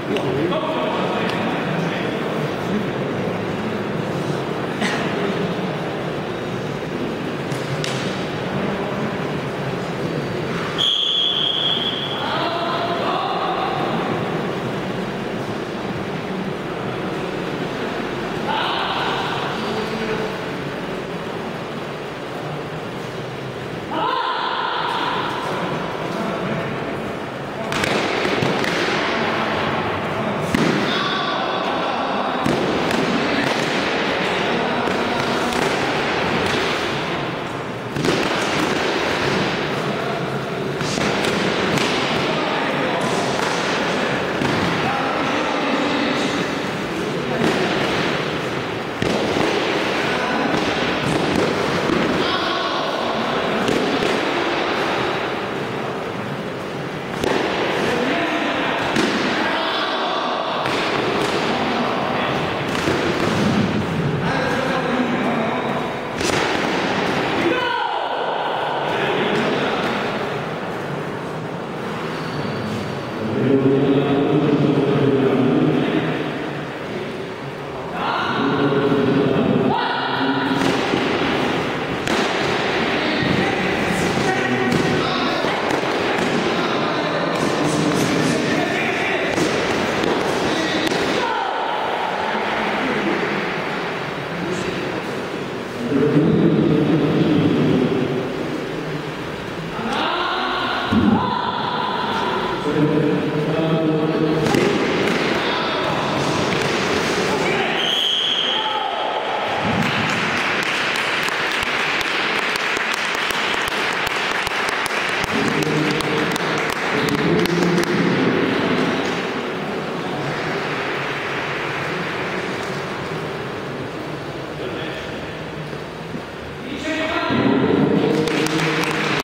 ていくよ。